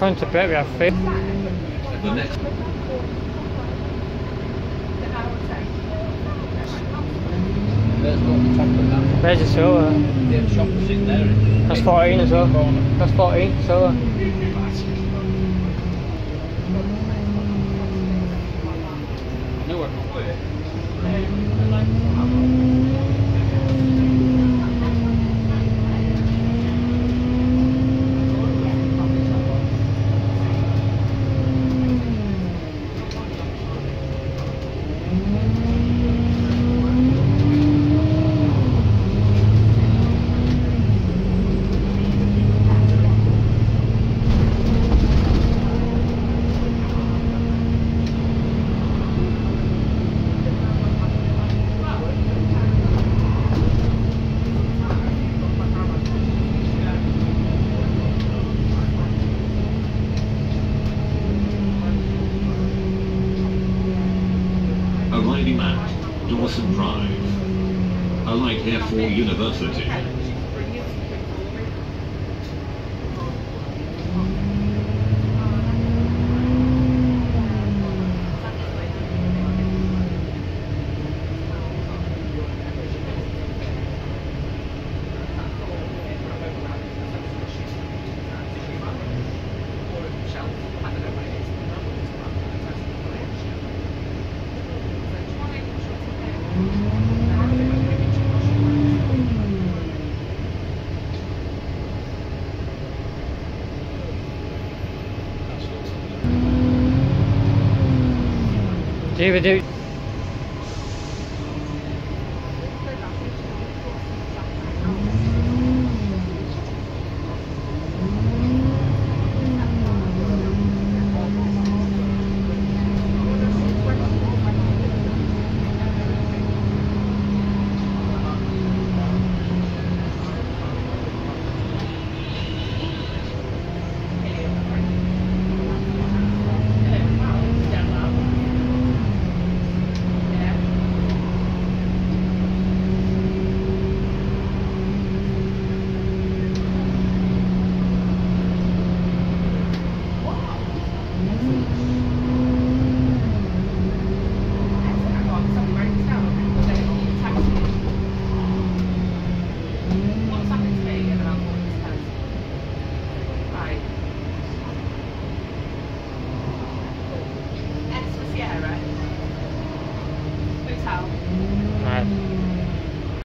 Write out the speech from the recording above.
According to Brett, we have three. The There's a it? That's 14 as well. That's 14 solar. I know where Dawson Drive. A light here for University. Do you